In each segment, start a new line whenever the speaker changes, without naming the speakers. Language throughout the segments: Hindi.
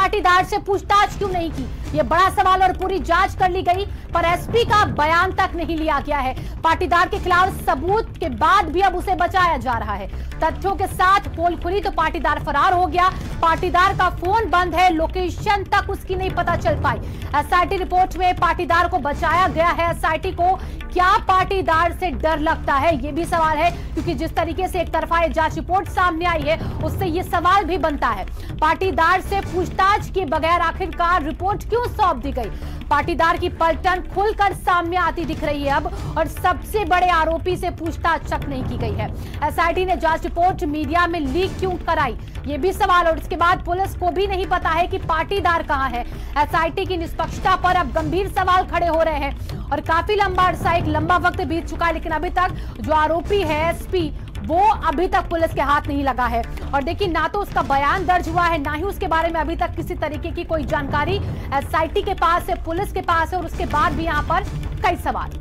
पाटीदार से पूछताछ क्यों नहीं की? ये बड़ा सवाल और पूरी जाँच कर ली गई, पर एसपी का बयान तक नहीं लिया गया है। पाटीदार के खिलाफ सबूत के बाद भी अब उसे बचाया जा रहा है। तथ्यों के साथ पोल खुली तो पाटीदार फरार हो गया। पाटीदार का फ़ोन बंद है, लोकेशन तक उसकी नहीं पता चल पाई। एसआईटी रिपोर्ट में पाटीदार को बचाया गया है। एसआईटी को क्या पाटीदार से डर लगता है, ये भी सवाल है, क्योंकि जिस तरीके से एक तरफा जाँच रिपोर्ट सामने आई है, उससे ये सवाल भी बनता है। पाटीदार से पूछताछ के बगैर आखिरकार रिपोर्ट क्यों सौंप दी गई। पाटीदार की पलटन खुलकर सामने आती दिख रही है अब, और सबसे बड़े आरोपी से पूछताछ तक नहीं की गई है। एसआईटी ने जाँच रिपोर्ट मीडिया में लीक क्यों कराई? ये भी सवाल, और इसके बाद पुलिस को भी नहीं पता है कि पाटीदार कहाँ है। एसआईटी की निष्पक्षता पर अब गंभीर सवाल खड़े हो रहे हैं, और काफ़ी लंबा अरसा, एक लंबा वक्त बीत चुका है, लेकिन अभी तक जो आरोपी है एसपी वो अभी तक पुलिस के हाथ नहीं लगा है। और देखिए, ना तो उसका बयान दर्ज हुआ है, ना ही उसके बारे में अभी तक किसी तरीके की कोई जानकारी एसआईटी के पास है, पुलिस के पास है, और उसके बाद भी यहाँ पर कई सवाल।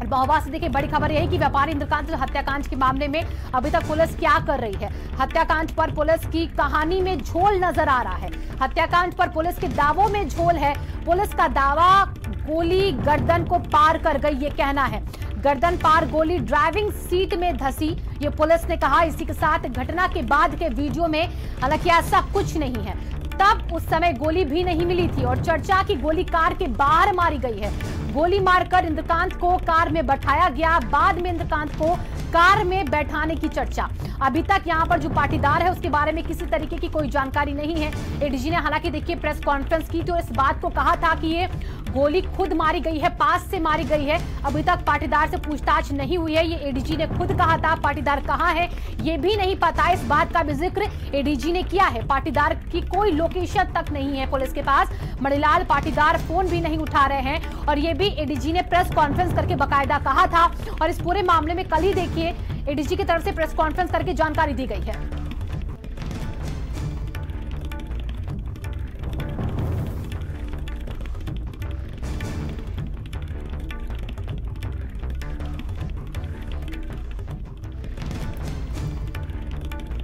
और से देखिए, बड़ी खबर यही कि व्यापारी इंद्रकांत हत्याकांड के मामले में अभी तक पुलिस क्या कर रही है। हत्याकांड पर पुलिस की कहानी में झोल नज़र आ रहा है। हत्याकांड पर पुलिस के दावों में झोल है। पुलिस का दावा गोली गर्दन को पार कर गई, ये कहना है। गर्दन पार गोली ड्राइविंग सीट में धसी। ये पुलिस ने कहा, इसी के साथ घटना के बाद के वीडियो में, हालाँकि ऐसा कुछ नहीं है। तब उस समय गोली भी नहीं मिली थी और चर्चा की गोली कार के बाहर मारी गई है। गोली मारकर इंद्रकांत को कार में बैठाया गया। बाद में इंद्रकांत को कार में बैठाने की चर्चा। अभी तक यहाँ पर जो पाटीदार है, उसके बारे में किसी तरीके की कोई जानकारी नहीं है। एडीजी ने हालाँकि देखिए, प्रेस कॉन्फ्रेंस की तो इस बात को कहा था कि ये गोली खुद मारी गई है, पास से मारी गई है। अभी तक पाटीदार से पूछताछ नहीं हुई है। ये एडीजी ने खुद कहा था। पाटीदार कहाँ है, ये भी नहीं पता। इस बात का भी ज़िक्र एडीजी ने किया है। पाटीदार की कोई लोकेशन तक नहीं है पुलिस के पास। मणिलाल पाटीदार फ़ोन भी नहीं उठा रहे हैं। और ये भी एडीजी ने प्रेस कॉन्फ्रेंस करके बाकायदा कहा था। और इस पूरे मामले में कल ही देखिए एडीजी की तरफ़ से प्रेस कॉन्फ्रेंस करके जानकारी दी गई है।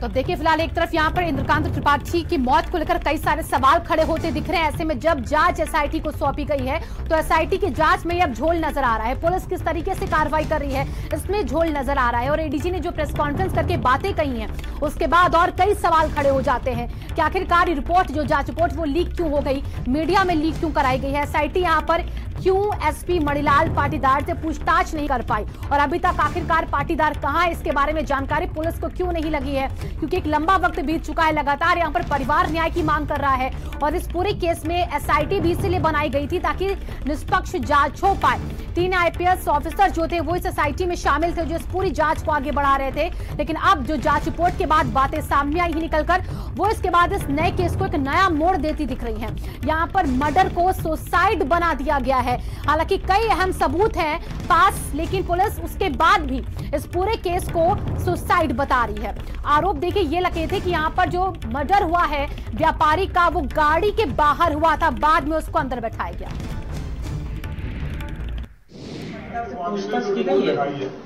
तो देखिए, फ़िलहाल एक तरफ़ यहाँ पर इंद्रकांत त्रिपाठी की मौत को लेकर कई सारे सवाल खड़े होते दिख रहे हैं। ऐसे में जब जाँच एसआईटी को सौंपी गई है तो एसआईटी की जाँच में अब झोल नज़र आ रहा है। पुलिस किस तरीके से कार्रवाई कर रही है, इसमें झोल नज़र आ रहा है और एडीजी ने जो प्रेस कॉन्फ्रेंस करके बातें कही हैं, उसके बाद और कई सवाल खड़े हो जाते हैं कि आखिरकार रिपोर्ट जो जाँच रिपोर्ट, वो लीक क्यों हो गई? मीडिया में लीक क्यों कराई गई है? एसआईटी यहाँ पर क्यों एसपी मणिलाल पाटीदार से पूछताछ नहीं कर पाई? और अभी तक आखिरकार पाटीदार कहाँ इसके बारे में जानकारी पुलिस को क्यों नहीं लगी है? क्योंकि एक लंबा वक्त बीत चुका है लगातार यहाँ पर परिवार न्याय की मांग कर रहा है और इस पूरे केस में एसआईटी भी इसीलिए बनाई गई थी ताकि निष्पक्ष जाँच हो पाए। तीन आईपीएस ऑफिसर जो थे वो इस एसआईटी में शामिल थे, जो इस पूरी जाँच को आगे बढ़ा रहे थे। लेकिन अब जो जाँच रिपोर्ट के बाद बातें सामने आई ही निकलकर, वो इसके बाद इस नए केस को एक नया मोड़ देती दिख रही है। यहाँ पर मर्डर को सुसाइड बना दिया गया है। हालाँकि कई अहम सबूत हैं पास, लेकिन पुलिस उसके बाद भी इस पूरे केस को सुसाइड बता रही है। आरोप देखिए, ये लगे थे कि यहाँ पर जो मर्डर हुआ है, व्यापारी का वो गाड़ी के बाहर हुआ था, बाद में उसको अंदर बैठाया गया।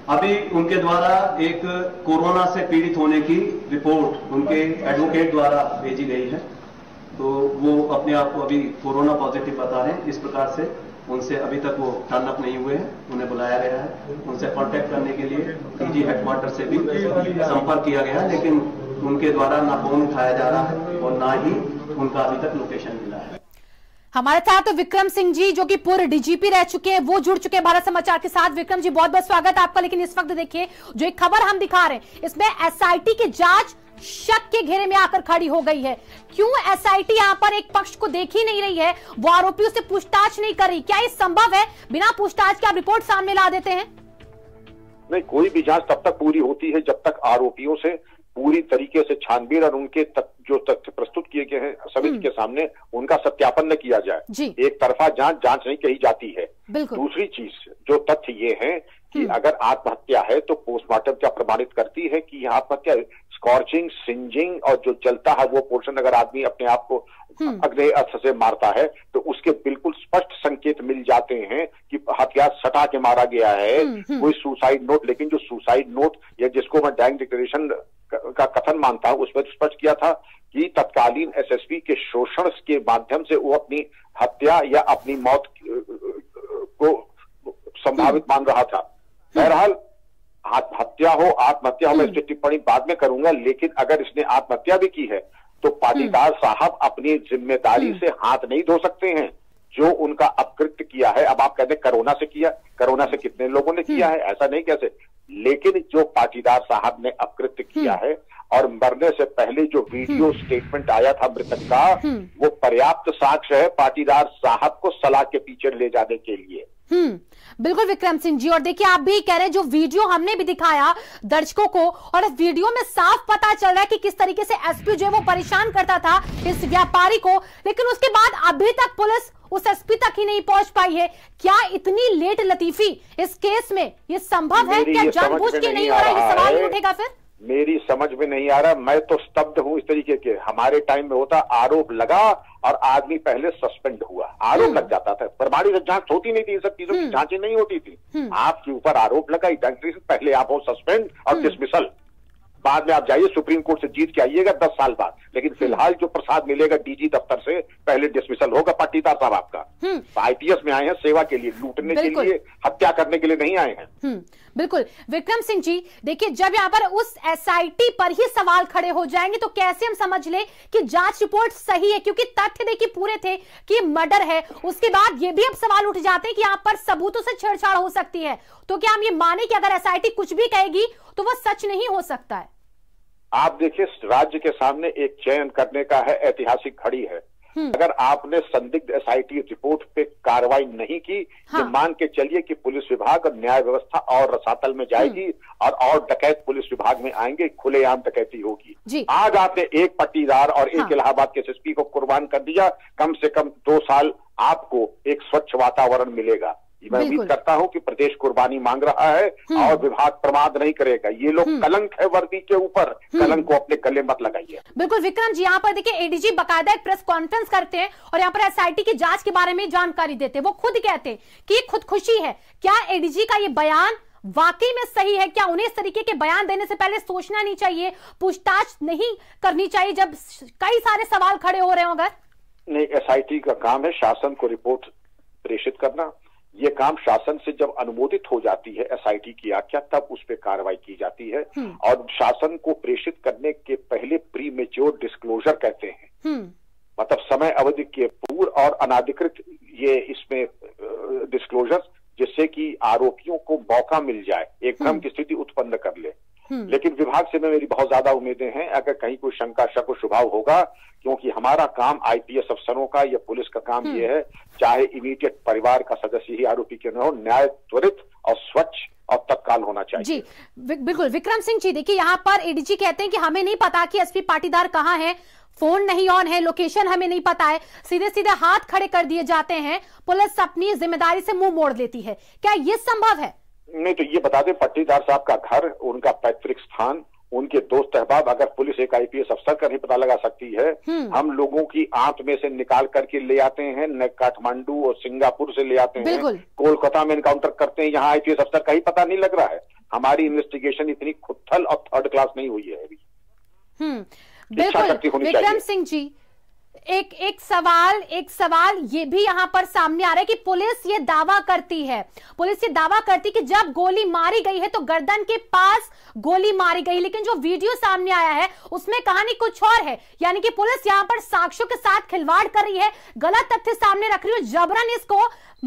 अभी उनके द्वारा एक कोरोना से पीड़ित होने की रिपोर्ट उनके एडवोकेट द्वारा भेजी गई है। तो वो अपने आप को अभी कोरोना पॉजिटिव बता रहे हैं। इस प्रकार से उनसे अभी तक वो टर्न अप नहीं हुए हैं। उन्हें बुलाया गया है। उनसे कांटेक्ट करने के लिए पीजी हेडक्वार्टर से भी संपर्क किया गया है, लेकिन उनके द्वारा ना फ़ोन उठाया जा रहा है और ना ही उनका अभी तक लोकेशन मिला है।
हमारे साथ विक्रम सिंह जी, जो कि पूर्व डीजीपी रह चुके हैं, वो जुड़ चुके हैं भारत समाचार के साथ। विक्रम जी बहुत बहुत स्वागत आपका, लेकिन इस वक्त देखिए, जो एक खबर हम दिखा रहे हैं, इसमें एसआईटी की जाँच शक के घेरे में आकर खड़ी हो गई है। क्यों एसआईटी यहाँ पर एक पक्ष को देख ही नहीं रही है? वो आरोपियों से पूछताछ नहीं कर रही। क्या ये संभव है? बिना पूछताछ के आप रिपोर्ट सामने ला देते हैं।
नहीं, कोई भी जाँच तब तक पूरी होती है जब तक आरोपियों से पूरी तरीके से छानबीन और उनके तक, जो तथ्य प्रस्तुत किए गए हैं समिति के सामने उनका सत्यापन न किया जाए। एक तरफा जाँच जाँच नहीं कही जाती है। दूसरी चीज़ जो तथ्य ये है कि अगर आत्महत्या है तो पोस्टमार्टम क्या प्रमाणित करती है कि यह आत्महत्या स्कॉर्चिंग सिंजिंग और जो जलता है वो पोर्शन अगर आदमी अपने आप को अग्नि अस्त्र से मारता है तो उसके बिल्कुल स्पष्ट संकेत मिल जाते हैं कि हथियार सटा के मारा गया है। कोई सुसाइड नोट लेकिन जो सुसाइड नोट या जिसको मैं डाइंग डिक्लेरेशन का कथन मानता हूँ उसमें स्पष्ट किया था कि तत्कालीन एसएसपी के शोषण के माध्यम से वो अपनी हत्या या अपनी मौत को संभावित मान रहा था। बहरहाल हत्या हो आत्महत्या हो मैं इसकी टिप्पणी बाद में करूँगा लेकिन अगर इसने आत्महत्या भी की है तो पाटीदार साहब अपनी ज़िम्मेदारी से हाथ नहीं धो सकते हैं जो उनका अपकृत्य किया है। अब आप कहते हैं कोरोना से किया कोरोना से कितने लोगों ने किया है? ऐसा नहीं कैसे लेकिन जो पाटीदार साहब ने अपकृत्य किया है और मरने से पहले जो वीडियो स्टेटमेंट आया था मृतक का वो पर्याप्त साक्ष्य है पाटीदार साहब को सलाह के पीछे ले जाने के लिए।
हम्म। बिल्कुल विक्रम सिंह जी और देखिए आप भी कह रहे हैं जो वीडियो हमने भी दिखाया दर्शकों को और इस वीडियो में साफ़ पता चल रहा है कि किस तरीके से एसपी जो है वो परेशान करता था इस व्यापारी को लेकिन उसके बाद अभी तक पुलिस उस एसपी तक ही नहीं पहुँच पाई है। क्या इतनी लेट लतीफी इस केस में ये संभव है? क्या जानबूझ के नहीं हो रहा है? सवाल उठेगा फिर?
मेरी समझ में नहीं आ रहा मैं तो स्तब्ध हूँ इस तरीके के। हमारे टाइम में होता आरोप लगा और आदमी पहले सस्पेंड हुआ। आरोप हम्म। लग जाता था। प्रमाणिक जाँच होती नहीं थी इन सब चीज़ों की। हम्म। जांचें नहीं होती थी। हम्म। आपके ऊपर आरोप लगा पहले आप हो सस्पेंड और डिसमिसल बाद में आप जाइए सुप्रीम कोर्ट से जीत के आइएगा दस साल बाद। लेकिन फ़िलहाल जो प्रसाद मिलेगा डीजी दफ्तर से पहले डिसमिसल होगा पाटीदार साहब आपका। तो आईपीएस में आए हैं सेवा के लिए लूटने के लिए हत्या करने के लिए नहीं आए हैं।
बिल्कुल। विक्रम सिंह जी देखिए जब यहाँ पर उस एसआईटी पर ही सवाल खड़े हो जाएँगे तो कैसे हम समझ ले कि जाँच रिपोर्ट सही है? क्योंकि तथ्य देखिए पूरे थे कि मर्डर है। उसके बाद ये भी अब सवाल उठ जाते हैं कि यहाँ पर सबूतों से छेड़छाड़ हो सकती है। तो क्या हम ये माने कि अगर एसआईटी कुछ भी कहेगी तो वह सच नहीं हो सकता है?
आप देखिए राज्य के सामने एक चयन करने का है ऐतिहासिक घड़ी है। हम्म। अगर आपने संदिग्ध एसआईटी रिपोर्ट पे कार्रवाई नहीं की हाँ। तो मान के चलिए कि पुलिस विभाग और न्याय व्यवस्था और रसातल में जाएगी हम्म। और और डकैत पुलिस विभाग में आएँगे खुलेआम डकैती होगी आज आपने एक पट्टीदार और एक हाँ। इलाहाबाद के एसएसपी को कुर्बान कर दिया कम से कम दो साल आपको एक स्वच्छ वातावरण मिलेगा मैं उम्मीद करता हूँ कि प्रदेश कुर्बानी मांग रहा है हम्म। और विभाग प्रमाद नहीं करेगा। ये लोग हम्म। कलंक है वर्दी के ऊपर। हम्म। कलंक को अपने गले मत लगाइए।
बिल्कुल विक्रम जी यहाँ पर देखिए एडीजी बकायदा एक प्रेस कॉन्फ्रेंस करते हैं और यहाँ पर एसआईटी की जाँच के बारे में जानकारी देते हैं। वो खुद कहते हैं कि खुदकुशी है। क्या एडीजी का ये बयान वाकई में सही है? क्या उन्हें इस तरीके के बयान देने से पहले सोचना नहीं चाहिए? पूछताछ नहीं करनी चाहिए जब कई सारे सवाल खड़े हो रहे हो अगर?
नहीं एसआईटी का काम है शासन को रिपोर्ट प्रेषित करना। ये काम शासन से जब अनुमोदित हो जाती है एसआईटी की आख्या तब उस पर कार्रवाई की जाती है हम्म। और शासन को प्रेषित करने के पहले प्री मेच्योर डिस्क्लोजर कहते हैं हम्म। मतलब समय अवधि के पूर्व और अनाधिकृत ये इसमें डिस्क्लोजर जिससे कि आरोपियों को मौका मिल जाए एक भ्रम हम्म। की स्थिति उत्पन्न कर ले लेकिन विभाग से में मेरी बहुत ज़्यादा उम्मीदें हैं अगर कहीं कोई शंका शक शुभाव होगा क्योंकि हमारा काम आईपीएस अफसरों का या पुलिस का काम ये है चाहे इमीडिएट परिवार का सदस्य ही आरोपी क्यों न हो न्याय त्वरित और स्वच्छ और तत्काल होना चाहिए।
जी बिल्कुल। विक्रम सिंह जी देखिए यहाँ पर एडीजी कहते हैं कि हमें नहीं पता कि एसपी पाटीदार कहाँ है। फ़ोन नहीं ऑन है लोकेशन हमें नहीं पता है। सीधे सीधे हाथ खड़े कर दिए जाते हैं। पुलिस अपनी ज़िम्मेदारी से मुँह मोड़ लेती है। क्या ये संभव है?
नहीं तो ये बता दें पट्टीदार साहब का घर उनका पैतृक स्थान उनके दोस्त अहबाब अगर पुलिस एक आईपीएस अफसर का नहीं पता लगा सकती है हम्म। हम लोगों की आंत में से निकाल करके ले आते हैं न काठमांडू और सिंगापुर से ले आते हैं। कोलकाता में इनकाउंटर करते हैं यहाँ आईपीएस अफसर का ही पता नहीं लग रहा है। हमारी इन्वेस्टिगेशन इतनी खुथल और थर्ड क्लास नहीं हुई है अभी।
हम्म। विक्रम सिंह जी एक एक सवाल एक सवाल ये भी यहाँ पर सामने आ रहा है कि पुलिस ये दावा करती है। पुलिस ये दावा करती कि जब गोली मारी गई है तो गर्दन के पास गोली मारी गई। लेकिन जो वीडियो सामने आया है उसमें कहानी कुछ और है। यानी कि पुलिस यहाँ पर साक्ष्यों के साथ खिलवाड़ कर रही है गलत तथ्य सामने रख रही है जबरन इसको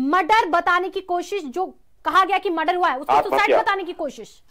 मर्डर बताने की कोशिश जो कहा गया कि मर्डर हुआ है उसको सुसाइड बताने की कोशिश।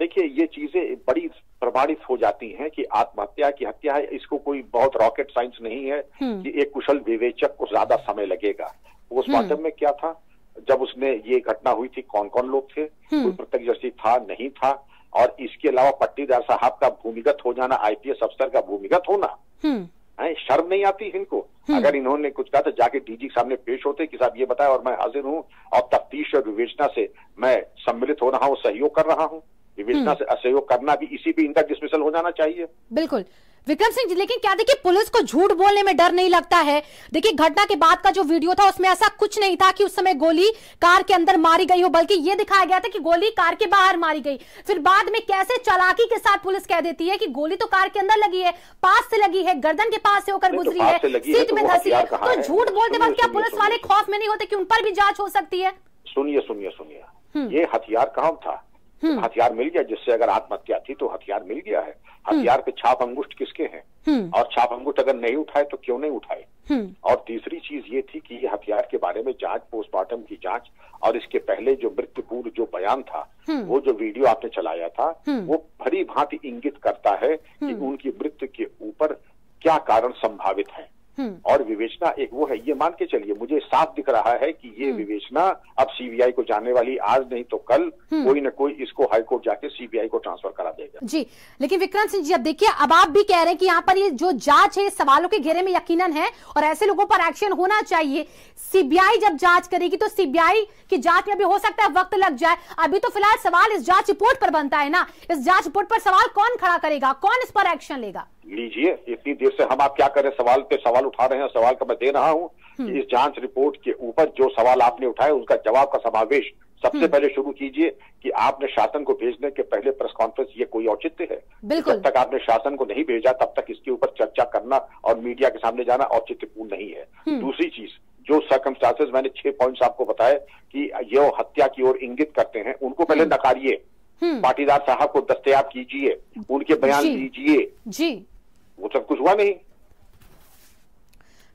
देखिए ये चीज़ें बड़ी प्रमाणित हो जाती हैं कि आत्महत्या की हत्या है। इसको कोई बहुत रॉकेट साइंस नहीं है हम्म। कि एक कुशल विवेचक को ज़्यादा समय लगेगा। पोस्टमार्टम हम्म। में क्या था? जब उसने ये घटना हुई थी कौन कौन लोग थे? हम्म। कोई प्रत्यक्षदर्शी था नहीं था। और इसके अलावा पट्टीदार साहब का भूमिगत हो जाना आईपीएस अफसर का भूमिगत होना है शर्म नहीं आती इनको। अगर इन्होंने कुछ कहा तो जाके डीजी के सामने पेश होते कि साहब ये बताया और मैं हाजिर हूँ। और तफ्तीश और विवेचना से मैं सम्मिलित हो रहा हूँ सहयोग कर रहा हूँ। विवेचना हम्म। से असहयोग करना भी इसी पे इनका डिसमिसल हो जाना चाहिए।
बिल्कुल। विक्रम सिंह जी लेकिन क्या देखिए पुलिस को झूठ बोलने में डर नहीं लगता है? देखिए घटना के बाद का जो वीडियो था उसमें ऐसा कुछ नहीं था कि उस समय गोली कार के अंदर मारी गई हो बल्कि ये दिखाया गया था कि गोली कार के बाहर मारी गई। फिर बाद में कैसे चालाकी के साथ पुलिस कह देती है कि गोली तो कार के अंदर लगी है पास से लगी है गर्दन के पास से होकर
तो
गुजरी है। सीट
तो
में धसी है। तो झूठ बोलते वक्त क्या पुलिस वाले खौफ में नहीं होते कि उन पर भी जाँच हो सकती है?
सुनिए सुनिए सुनिए। ये हथियार कहाँ था? हथियार मिल गया जिससे अगर आत्महत्या थी तो हथियार मिल गया है। हथियार पे छाप अंगुष्ठ किसके हैं? और छाप अंगुष्ठ अगर नहीं उठाए तो क्यों नहीं उठाए? और तीसरी चीज़ ये थी कि ये हथियार के बारे में जाँच पोस्टमार्टम की जाँच और इसके पहले जो मृत्यु पूर्व जो बयान था वो जो वीडियो आपने चलाया था वो भरी भांति इंगित करता है कि उनकी मृत्यु के ऊपर क्या कारण संभावित है। और विवेचना एक वो है ये मान के चलिए मुझे साफ़ दिख रहा है कि ये विवेचना अब सीबीआई को जाने वाली आज नहीं तो कल कोई ना कोई इसको हाईकोर्ट जाके सीबीआई को ट्रांसफ़र करा देगा।
जी लेकिन विक्रम सिंह जी अब देखिए अब आप भी कह रहे हैं कि यहाँ पर ये जो जाँच है सवालों के घेरे में यकीनन है और ऐसे लोगों पर एक्शन होना चाहिए। सीबीआई जब जाँच करेगी तो सीबीआई की जाँच में भी हो सकता है वक्त लग जाए। अभी तो फ़िलहाल सवाल इस जाँच रिपोर्ट पर बनता है ना। इस जाँच रिपोर्ट पर सवाल कौन खड़ा करेगा? कौन इस पर एक्शन लेगा?
लीजिए इतनी देर से हम आप क्या करें? सवाल पे सवाल उठा रहे हैं सवाल का मैं दे रहा हूँ कि इस जाँच रिपोर्ट के ऊपर जो सवाल आपने उठाए उसका जवाब का समावेश सबसे पहले शुरू कीजिए कि आपने शासन को भेजने के पहले प्रेस कॉन्फ्रेंस ये कोई औचित्य है?
बिल्कुल।
जब तक आपने शासन को नहीं भेजा तब तक इसके ऊपर चर्चा करना और मीडिया के सामने जाना औचित्यपूर्ण नहीं है। दूसरी चीज़ जो सर्कमस्टांसेस मैंने छह पॉइंट्स आपको बताए कि ये हत्या की ओर इंगित करते हैं उनको पहले नकारिए। पाटीदार साहब को दस्तयाब कीजिए उनके बयान। लीजिए
जी।
वो सब कुछ हुआ नहीं।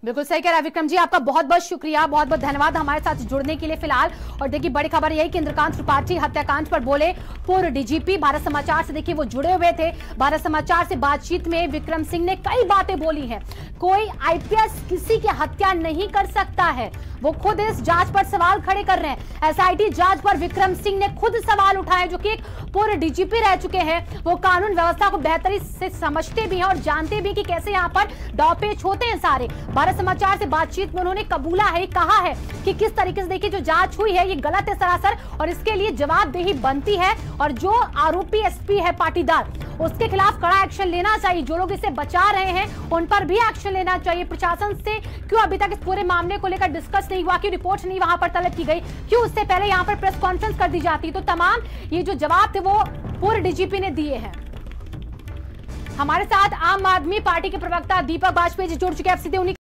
बिल्कुल सही कह रहा विक्रम जी, आपका बहुत बहुत शुक्रिया, बहुत बहुत धन्यवाद हमारे साथ जुड़ने के लिए फ़िलहाल। और देखिए, बड़ी खबर यही कि इंद्रकांत त्रिपाठी हत्याकांड पर बोले पूर्व डीजीपी, भारत समाचार से देखिए, वो जुड़े हुए थे। भारत समाचार से बातचीत में विक्रम सिंह ने कई बातें बोली हैं। कोई आईपीएस किसी की हत्या नहीं कर सकता है। वो खुद इस जाँच पर सवाल खड़े कर रहे हैं। एसआईटी जाँच पर विक्रम सिंह ने खुद सवाल उठाए, जो कि एक पूर्व डीजीपी रह चुके हैं। वो कानून व्यवस्था को बेहतरी से समझते भी हैं और जानते भी कि कैसे यहाँ पर दावपेच होते हैं सारे। भारत समाचार से बातचीत में उन्होंने कबूला है, कहा है कि किस तरीके से देखिए, जो जाँच हुई है, ये गलत है सरासर, और इसके लिए जवाबदेही बनती है, और जो आरोपी एसपी है, पाटीदार, उसके खिलाफ कड़ा एक्शन लेना चाहिए। जो लोग इसे बचा रहे हैं, उन पर भी एक्शन लेना चाहिए। प्रशासन से क्यों अभी तक इस पूरे मामले को लेकर डिस्कस नहीं हुआ, क्यों रिपोर्ट नहीं वहाँ पर तलब की गई? क्यों उससे पहले यहाँ पर प्रेस कॉन्फ्रेंस कर दी जाती? तो तमाम ये जो जवाब थे, वो पूर्व डीजीपी ने दिए हैं। हमारे साथ आम आदमी पार्टी के प्रवक्ता दीपक बाजपेयी जी जुड़ चुके हैं। सीधे उन्हीं